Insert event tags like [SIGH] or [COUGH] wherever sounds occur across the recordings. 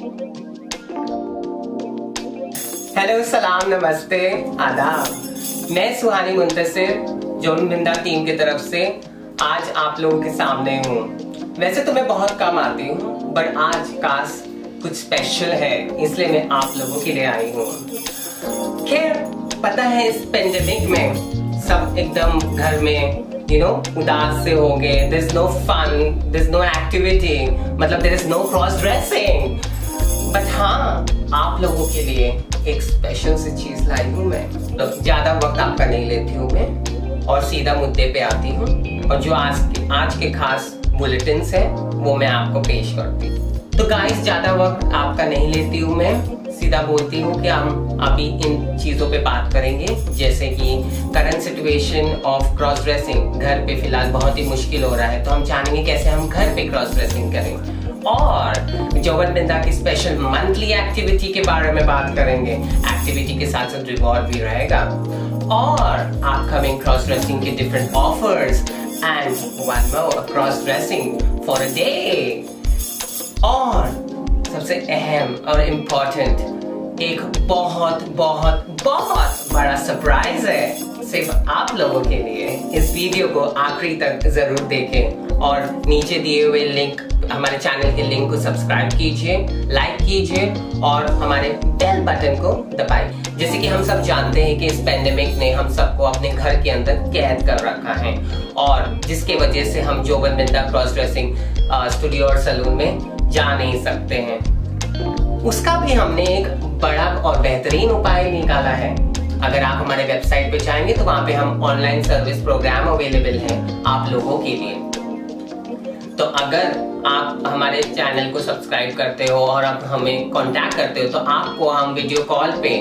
Hello सलाम नमस्ते आदाब मैं सुहानी मुंतसिर जोन बिंदा टीम की तरफ़ से आज आप लोगों के सामने हूँ। वैसे तो मैं बहुत कम आती हूँ बट आज काश कुछ स्पेशल है, इसलिए मैं आप लोगों के लिए आई हूँ। खैर, पता है इस पेंडेमिक में सब एकदम घर में यू नो उदास से हो गए this no fun this no activity मतलब there is no cross dressing but हाँ आप लोगों के लिए एक स्पेशल सी चीज़ लाई हूँ मैं। तो ज़्यादा वक्त आपका नहीं लेती हूँ मैं, और सीधा मुद्दे पे आती हूँ। और जो आज के आज के खास बुलेटिन है, वो मैं आपको पेश करती हूँ। तो गाइस ज़्यादा वक्त आपका नहीं लेती हूँ मैं। सीधा बोलती हूँ कि हम अभी इन चीज़ों पे बात करेंगे। जैसे कि current situation of cross dressing घर पे फ़िलहाल बहुत ही मुश्किल हो रहा है तो हम जानेंगे कैसे हम घर पे क्रॉस ड्रेसिंग करें। और जोवन बिंदा की स्पेशल मंथली एक्टिविटी के बारे में बात करेंगे। एक्टिविटी के साथ साथ रिवॉर्ड भी रहेगा। और अपकमिंग क्रॉस ड्रेसिंग के different offers and one more cross dressing for a day और सबसे अहम और इम्पोर्टेंट एक बहुत बहुत बहुत बड़ा सरप्राइज़ है सिर्फ़ आप लोगों के लिए। इस वीडियो को आखिरी तक ज़रूर देखें। और नीचे दिए हुए लिंक हमारे चैनल के लिंक को सब्सक्राइब कीजिए लाइक कीजिए और हमारे बेल बटन को दबाइए। जैसे कि हम सब जानते हैं कि इस पेंडेमिक ने हम सबको अपने घर के अंदर कैद कर रखा है और जिसके वजह से हम Joban Binda cross dressing studio और सलून में जा नहीं सकते हैं। उसका भी हमने एक बड़ा और बेहतरीन उपाय निकाला है। अगर आप हमारे वेबसाइट पे जाएँगे तो वहाँ पे हम ऑनलाइन सर्विस प्रोग्राम अवेलेबल है आप लोगों के लिए। तो अगर आप हमारे चैनल को सब्सक्राइब करते हो और आप हमें कांटेक्ट करते हो तो आपको हम वीडियो कॉल पे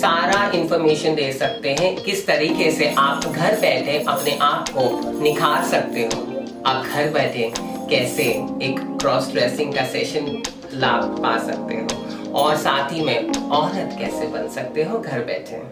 सारा इंफॉर्मेशन दे सकते हैं किस तरीके से आप घर बैठे अपने आप को निखार सकते हो। आप घर बैठे कैसे एक क्रॉस ड्रेसिंग का सेशन लाभ पा सकते हो और साथ ही में औरत कैसे बन सकते हो घर बैठे।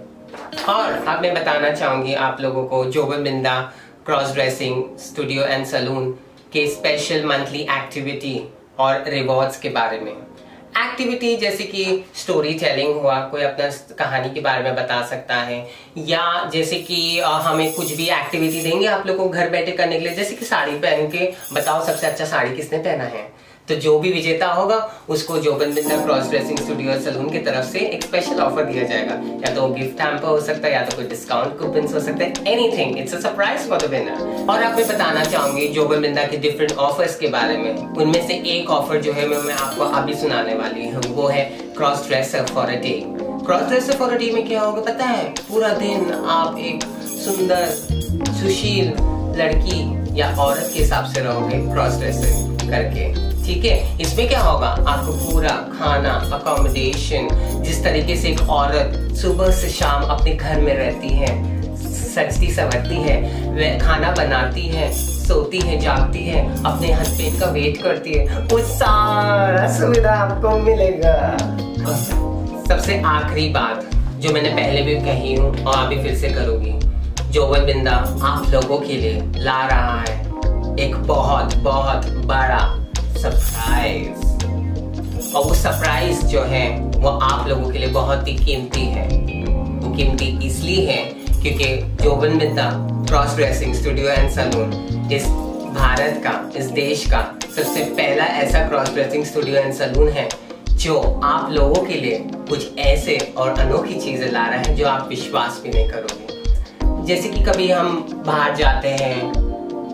और अब मैं बताना चाहूँगी आप लोगों को Joban Binda cross dressing studio and salon के स्पेशल मंथली एक्टिविटी और रिवॉर्ड्स के बारे में। एक्टिविटी जैसे कि स्टोरी टेलिंग हुआ, कोई अपना कहानी के बारे में बता सकता है, या जैसे कि हमें कुछ भी एक्टिविटी देंगे आप लोगों को घर बैठे करने के लिए, जैसे कि साड़ी पहन के, बताओ सबसे अच्छा साड़ी किसने पहना है? तो जो भी विजेता होगा उसको जोबन Binda cross dressing studio salon की तरफ़ से एक स्पेशल ऑफ़र दिया जाएगा। या तो गिफ्ट हैम्पर हो सकता है या तो कोई डिस्काउंट कूपन हो सकता है anything it's a surprise for the winner और आप मैं बताना चाहूँगी जोबन बिंदा के डिफरेंट ऑफर्स के बारे में उनमें से एक ऑफ़र जो है मैं, मैं आपको अभी सुनाने वाली हूँ। वो है cross dresser for a day cross dresser for a day में क्या होगा पता है? पूरा दिन आप एक सुंदर सुशील लड़की या औरत के हिसाब से रहोगे क्रॉस ड्रेसिंग करके। ठीक है? इसमें क्या होगा? आपको पूरा खाना अकोमोडेशन जिस तरीके से एक औरत सुबह से शाम अपने घर में रहती है सजती सवरती है, वह खाना बनाती है, सोती है, जागती है, अपने हस्बैंड का वेट करती है, वो सारा सुविधा आपको मिलेगा। सबसे आखिरी बात, जो मैंने पहले भी कही हूँ और अभी फिर से करूँगी। जोवन बिंदा, आप लोगों के लिए ला रहा है एक बहुत बहुत बड़ा सरप्राइज़ और वो सरप्राइज़ जो है, वो आप लोगों के लिए बहुत ही कीमती है। वो कीमती इसलिए है क्योंकि Joban Midda cross dressing studio and salon इस भारत का, इस देश का सबसे पहला ऐसा cross dressing studio and salon है, जो आप लोगों के लिए कुछ ऐसे और अनोखी चीज़ें ला रहा है जो आप विश्वास भी नहीं करोगे। जैसे कि कभी हम बाहर जाते हैं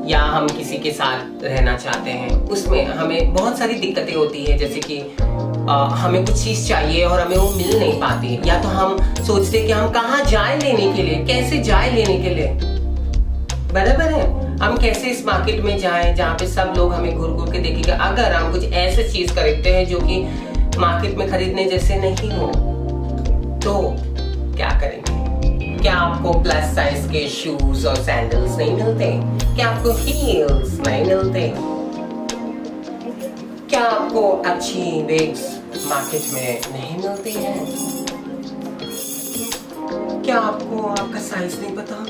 या हम किसी के साथ रहना चाहते हैं उसमें हमें बहुत सारी दिक्कतें होती है जैसे कि आ, हमें कुछ चीज़ चाहिए और हमें वो मिल नहीं पाती। या तो हम सोचते कि हम कहाँ जाए लेने के लिए कैसे जाए लेने के लिए। बराबर है? हम कैसे इस मार्केट में जाएँ जहाँ पे सब लोग हमें घूर घूर के देखेंगे? अगर हम कुछ ऐसे चीज़ खरीदते हैं जो कि मार्केट में खरीदने जैसे नहीं हो तो क्या करेंगे? क्या आपको प्लस साइज़ के शूज़ और सैंडल्स नहीं मिलते? क्या आपको हील्स नहीं मिलते? क्या आपको अच्छी विग्स मार्केट में नहीं मिलती है? क्या आपको आपका साइज़ नहीं पता?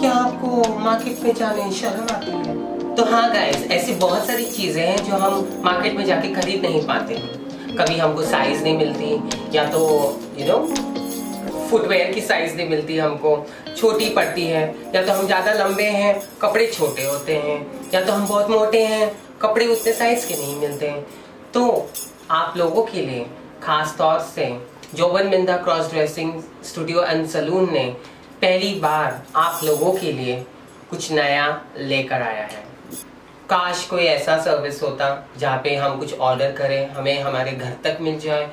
क्या आपको मार्केट में जाने शर्म आती है? तो हाँ गाइस ऐसी बहुत सारी चीज़ें हैं जो हम मार्केट में जाके खरीद नहीं पाते। कभी हमको साइज़ नहीं मिलती, या तो यू नो फुटवेयर की साइज़ नहीं मिलती हमको। छोटी पड़ती है। या तो हम ज़्यादा लंबे हैं, कपड़े छोटे होते हैं। या तो हम बहुत मोटे हैं, कपड़े उतने साइज़ के नहीं मिलते। हैं तो आप लोगों के लिए, खास तौर से Joban Minda cross dressing studio and salon ने पहली बार आप लोगों के लिए कुछ नया लेकर आया है। काश कोई ऐसा सर्विस होता जहाँ पे हम कुछ ऑर्डर करें, हमें हमारे घर तक मिल जाए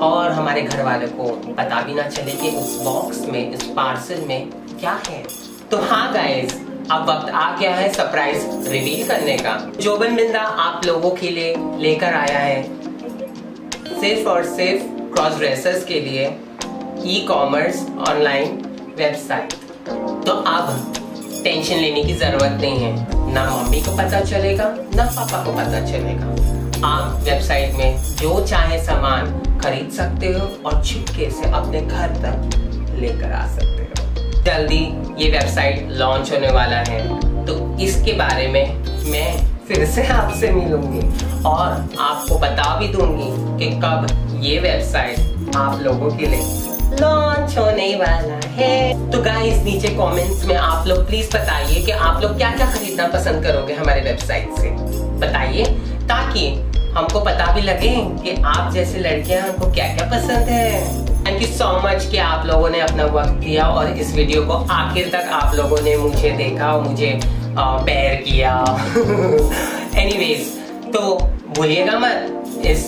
और हमारे घर वाले को पता भी ना चले कि उस बॉक्स में, इस पार्सल में क्या है। तो हाँ गाइस अब वक्त आ गया है सरप्राइज़ रिवील करने का। जोबन बिंदा आप लोगों के लिए लेकर आया है। सिर्फ़ और सिर्फ़ क्रॉस ड्रेसर्स के लिए ई कॉमर्स ऑनलाइन वेबसाइट तो अब टेंशन लेने की ज़रूरत नहीं है। ना मम्मी को पता चलेगा, ना पापा को पता चलेगा। आप वेबसाइट में जो चाहे सामान खरीद सकते हो और चुपके से अपने घर तक लेकर आ सकते हो। जल्दी ये वेबसाइट लॉन्च होने वाला है। तो इसके बारे में मैं फिर से आपसे मिलूँगी और आपको बता भी दूँगी कि कब ये वेबसाइट आप लोगों के लिए लॉन्च होने वाला है। तो गाइस नीचे कमेंट्स में आप लोग प्लीज़ बताइए कि आप लोग क्या क्या खरीदना पसंद करोगे हमारे वेबसाइट से। बताइए, ताकि हमको पता भी लगे कि आप जैसे लड़कियाँ हमको क्या क्या पसंद है। थैंक यू सो मच कि आप लोगों ने अपना वक्त दिया और इस वीडियो को आखिर तक आप लोगों ने मुझे देखा और मुझे पैर किया। [LAUGHS] एनीवेज तो भूलिएगा मत, इस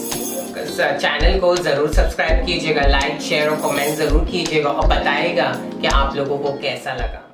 चैनल को ज़रूर सब्सक्राइब कीजिएगा लाइक शेयर और कमेंट ज़रूर कीजिएगा और बताएगा कि आप लोगों को कैसा लगा।